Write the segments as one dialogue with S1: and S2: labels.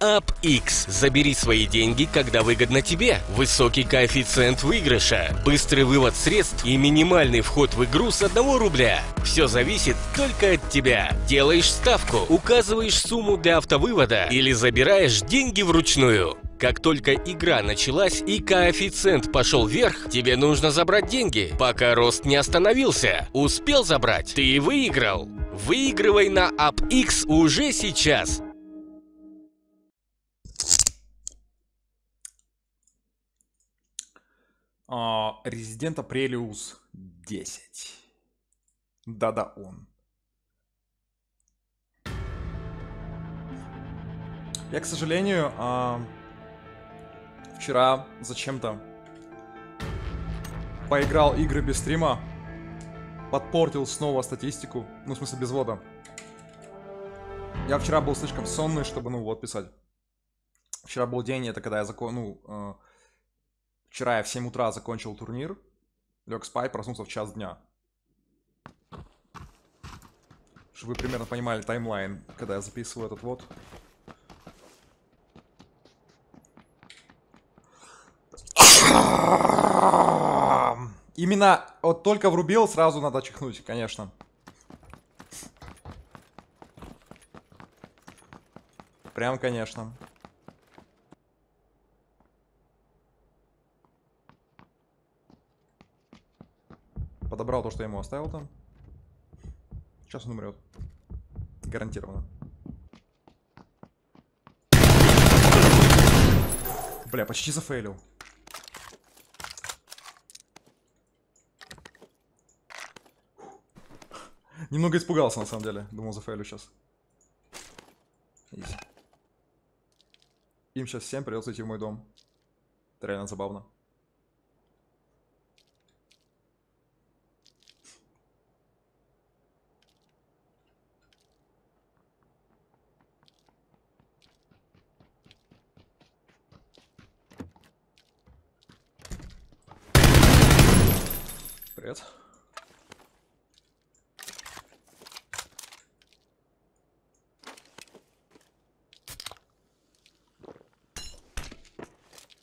S1: UpX. Забери свои деньги, когда выгодно тебе. Высокий коэффициент выигрыша, быстрый вывод средств и минимальный вход в игру с 1 рубля. Все зависит только от тебя. Делаешь ставку, указываешь сумму для автовывода или забираешь деньги вручную. Как только игра началась и коэффициент пошел вверх, тебе нужно забрать деньги, пока рост не остановился. Успел забрать? Ты выиграл. Выигрывай на UpX уже сейчас.
S2: А, Резидент Апрелиус 10. Да-да, он. Я, к сожалению, а, вчера зачем-то поиграл игры без стрима, подпортил снова статистику, ну, в смысле, без вода. Я вчера был слишком сонный, чтобы, ну, вот, писать. Вчера был день, это когда я закон, ну, э, Вчера я в 7 утра закончил турнир, лег спать, проснулся в час дня. Чтобы вы примерно понимали таймлайн, когда я записываю этот вот. Именно вот только врубил, сразу надо чихнуть, конечно. Прям, конечно. Подобрал то, что я ему оставил там. Сейчас он умрет. Гарантированно. Бля, почти зафейлил. Немного испугался, на самом деле. Думал, зафейлю сейчас. Им сейчас всем придется идти в мой дом. Это реально забавно. Привет.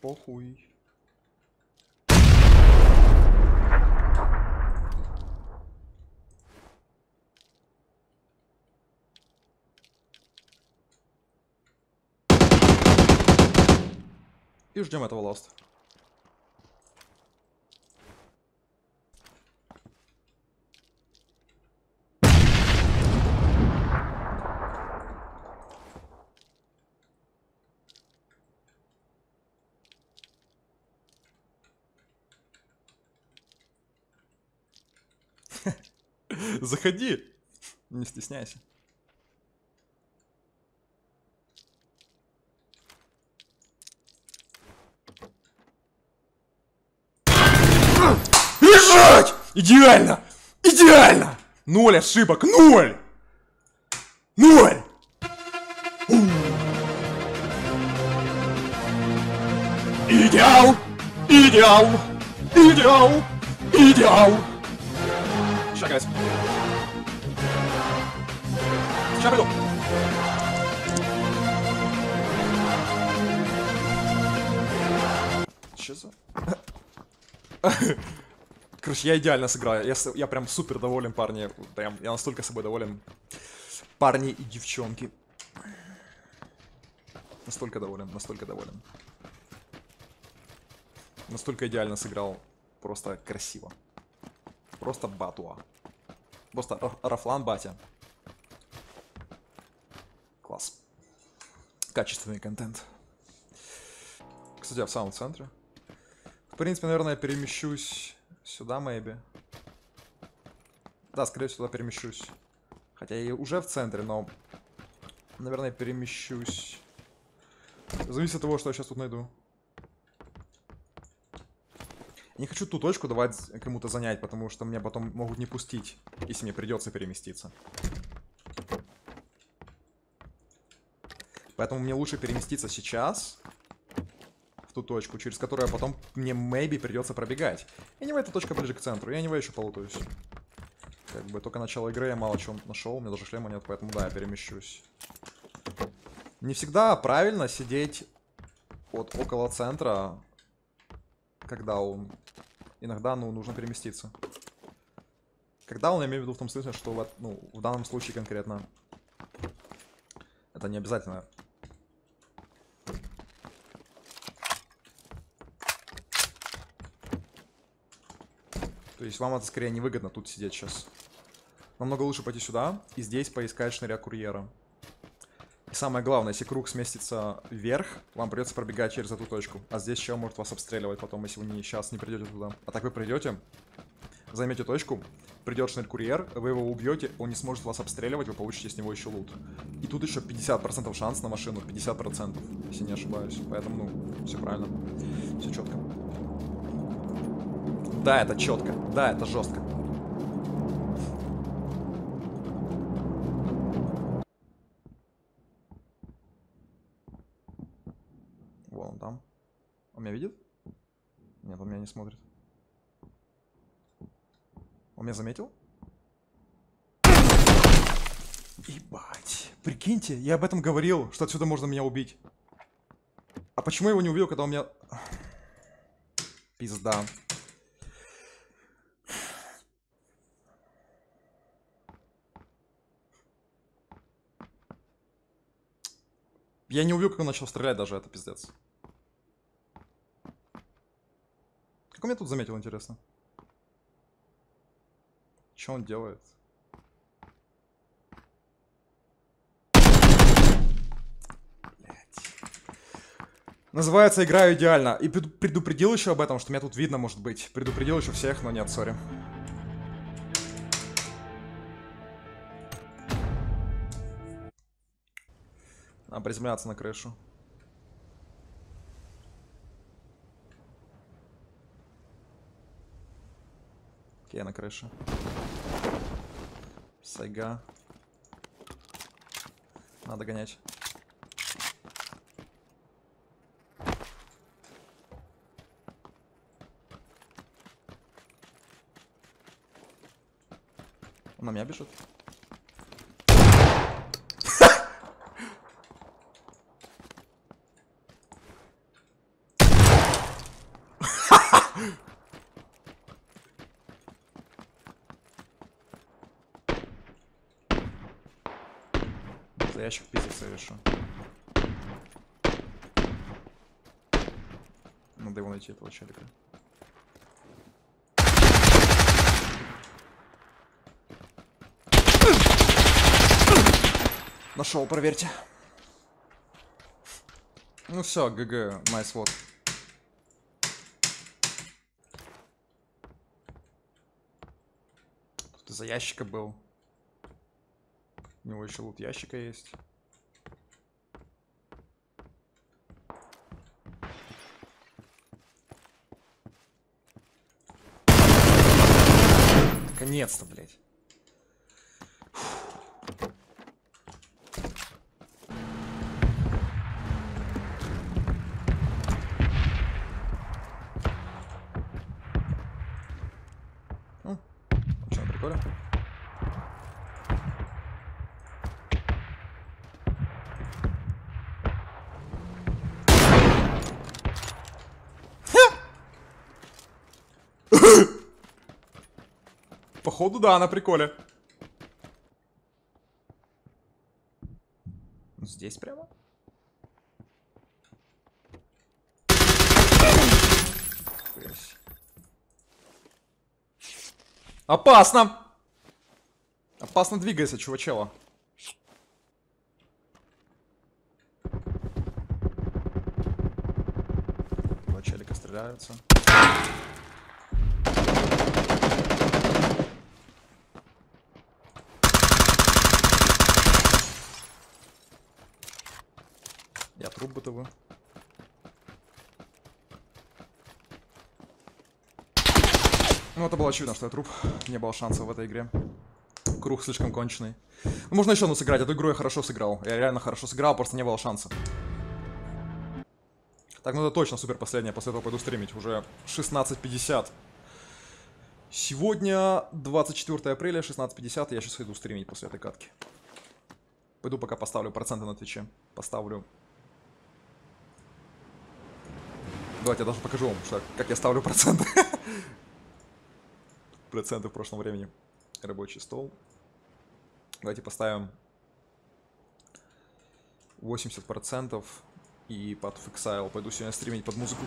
S2: Похуй. И ждем этого ласта. Заходи. Не стесняйся. Лежать! Идеально! Идеально! Ноль ошибок! Ноль! Ноль! Идеал! Идеал! Идеал! Идеал! Guys. Сейчас приду. Что за... Короче, я идеально сыграл. Я, я прям супер доволен, парни. Прям, я настолько собой доволен. Парни и девчонки. Настолько доволен, настолько доволен. Настолько идеально сыграл. Просто красиво. Просто батуа. Просто ра- рафлан батя. Класс. Качественный контент. Кстати, я в самом центре. В принципе, наверное, я перемещусь сюда, maybe. Да, скорее всего, перемещусь. Хотя я уже в центре, но... Наверное, перемещусь. Зависит от того, что я сейчас тут найду. Не хочу ту точку давать кому-то занять, потому что меня потом могут не пустить, если мне придется переместиться. Поэтому мне лучше переместиться сейчас в ту точку, через которую потом мне maybe придется пробегать. И не эта точка ближе к центру, я не еще полутаюсь. Как бы только начало игры я мало чего нашел, у меня даже шлема нет, поэтому да, я перемещусь. Не всегда правильно сидеть вот около центра, когда он... Иногда, ну, нужно переместиться. Когда он, я имею в виду в том смысле, что в, ну, в данном случае конкретно это не обязательно. То есть вам это скорее невыгодно тут сидеть сейчас. Намного лучше пойти сюда и здесь поискать шныря курьера. И самое главное, если круг сместится вверх, вам придется пробегать через эту точку. А здесь чел может вас обстреливать потом, если вы не, сейчас не придете туда. А так вы придете, займете точку, придет шнырь-курьер, вы его убьете, он не сможет вас обстреливать, вы получите с него еще лут. И тут еще 50% шанс на машину, 50%, если не ошибаюсь. Поэтому, ну, все правильно. Все четко. Да, это четко. Да, это жестко. Вон он там. Он меня видит? Нет, он меня не смотрит. Он меня заметил? Ебать. Прикиньте, я об этом говорил, что отсюда можно меня убить. А почему я его не убил, когда у меня... Пизда. Я не убил, как он начал стрелять даже, это пиздец. Он меня тут заметил, интересно? Что он делает? Называется «Играю идеально». И предупредил еще об этом, что меня тут видно, может быть. Предупредил еще всех, но нет, сори. Надо приземляться на крышу. Окей, на крыше. Сайга. Надо гонять. Он на меня бежит. За ящик пиздиться решу. Надо его найти, этого челика. Нашел, проверьте. Ну все, ГГ, найс вот. Тут из-за ящика был. У него еще лут ящика есть. Наконец-то, блядь. Походу, да, на приколе. Здесь прямо? Опасно! Опасно двигайся, чувачела. Два челика стреляются. Бытовый. Ну, это было очевидно, что я труп. Не было шансов в этой игре. Круг слишком конченый. Ну, можно еще одну сыграть. Эту игру я хорошо сыграл. Я реально хорошо сыграл, просто не было шанса. Так, ну это точно супер последняя. После этого пойду стримить. Уже 16.50. Сегодня 24 апреля, 16.50. Я сейчас иду стримить после этой катки. Пойду пока поставлю проценты на Твиче. Поставлю. Давайте я даже покажу вам, что, как я ставлю проценты. проценты в прошлом времени. Рабочий стол. Давайте поставим 80% и под фиксайл. Пойду сегодня стримить под музыку.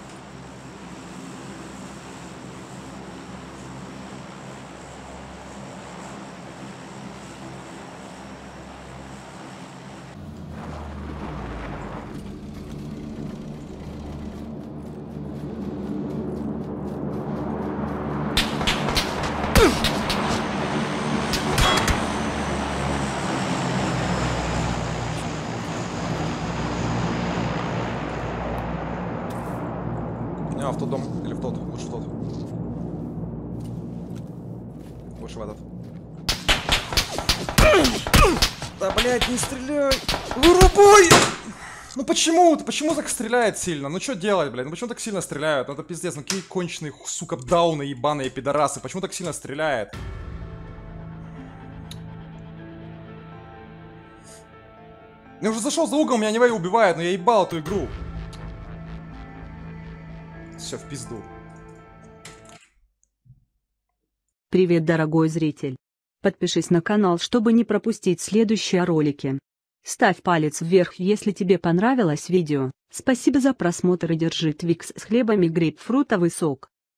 S2: А, в тот дом. В тот. Лучше в этот. Да, блядь, не стреляй! Вырубай! Ну почему? Почему так стреляет сильно? Ну что делать, блядь? Ну почему так сильно стреляют? Ну это пиздец, ну какие конченые, сука, дауны ебаные пидорасы. Почему так сильно стреляет? Я уже зашел за угол, меня Невей убивает, но я ебал эту игру. Все в пизду.
S3: Привет, дорогой зритель. Подпишись на канал, чтобы не пропустить следующие ролики. Ставь палец вверх, если тебе понравилось видео. Спасибо за просмотр и держи Твикс с хлебами грейпфрутовый сок.